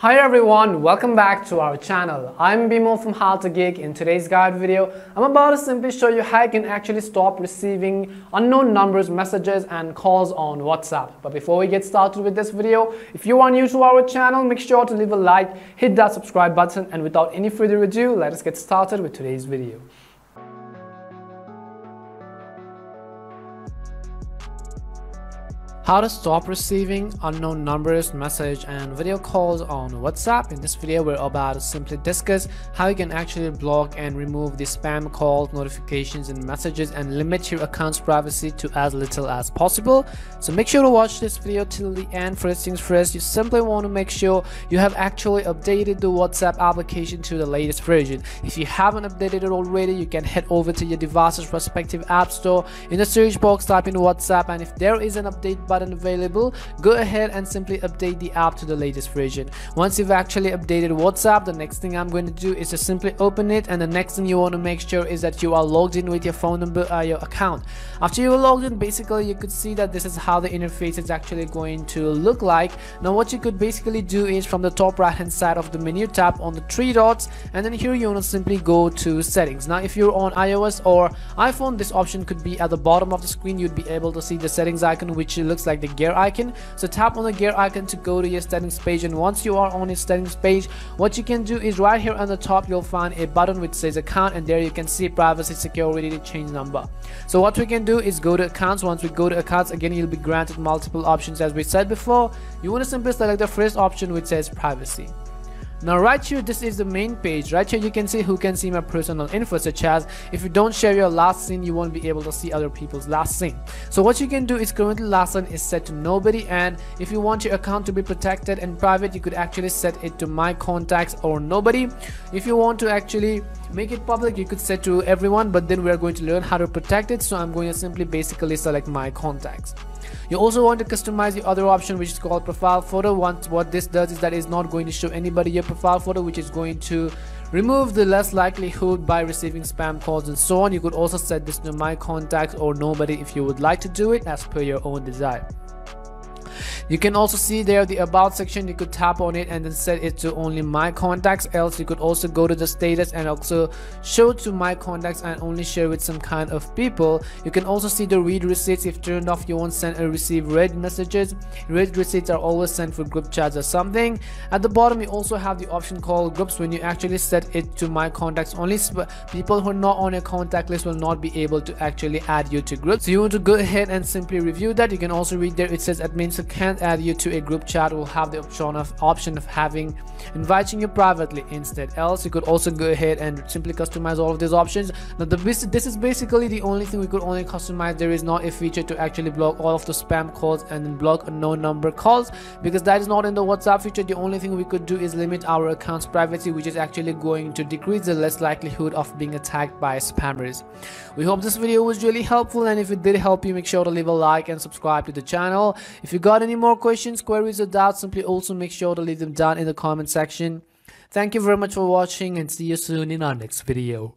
Hi everyone, welcome back to our channel. I'm Bimo from How to Geek. In today's guide video, I'm about to simply show you how you can actually stop receiving unknown numbers, messages and calls on WhatsApp. But before we get started with this video, if you are new to our channel, make sure to leave a like, hit that subscribe button and without any further ado, let us get started with today's video. How to stop receiving unknown numbers, message and video calls on WhatsApp. In this video, we're about to simply discuss how you can actually block and remove the spam calls, notifications and messages and limit your account's privacy to as little as possible. So make sure to watch this video till the end. First things first, you simply want to make sure you have actually updated the WhatsApp application to the latest version. If you haven't updated it already, you can head over to your device's respective app store. In the search box, type in WhatsApp and if there is an update button button available go ahead and simply update the app to the latest version. Once you've actually updated whatsapp the next thing i'm going to do is to simply open it and the next thing you want to make sure is that you are logged in with your phone number or uh, your account. After you are logged in basically you could see that this is how the interface is actually going to look like. Now what you could basically do is from the top right hand side of the menu tap on the three dots and then here you want to simply go to settings. Now if you're on ios or iphone this option could be at the bottom of the screen. You'd be able to see the settings icon which looks like like the gear icon. So tap on the gear icon to go to your settings page and once you are on your settings page what you can do is right here on the top you'll find a button which says account and there you can see privacy security change number. So what we can do is go to accounts. Once we go to accounts again you'll be granted multiple options. As we said before you want to simply select the first option which says privacy now right here this is the main page. Right here you can see who can see my personal info such as if you don't share your last seen you won't be able to see other people's last seen. So what you can do is currently last seen is set to nobody and if you want your account to be protected and private you could actually set it to my contacts or nobody. If you want to actually make it public you could set to everyone but then we are going to learn how to protect it so i'm going to simply basically select my contacts you also want to customize the other option which is called profile photo. Once what this does is that it's not going to show anybody your profile photo which is going to remove the less likelihood by receiving spam calls and so on. You could also set this to my contacts or nobody if you would like to do it as per your own desire you can also see there the about section. You could tap on it and then set it to only my contacts. Else you could also go to the status and also show to my contacts and only share with some kind of people. You can also see the read receipts. If turned off you won't send or receive read messages. Read receipts are always sent for group chats or something. At the bottom you also have the option called groups. When you actually set it to my contacts only people who are not on your contact list will not be able to actually add you to groups. So you want to go ahead and simply review that. You can also read there. It says admins who add you to a group chat. Will have the option of option of having inviting you privately instead. Else you could also go ahead and simply customize all of these options. Now the this is basically the only thing we could only customize. There is not a feature to actually block all of the spam calls and block unknown number calls because that is not in the whatsapp feature. The only thing we could do is limit our account's privacy which is actually going to decrease the less likelihood of being attacked by spammers. We hope this video was really helpful and if it did help you make sure to leave a like and subscribe to the channel. If you got any more more questions, queries, or doubts, simply also make sure to leave them down in the comment section. Thank you very much for watching and see you soon in our next video.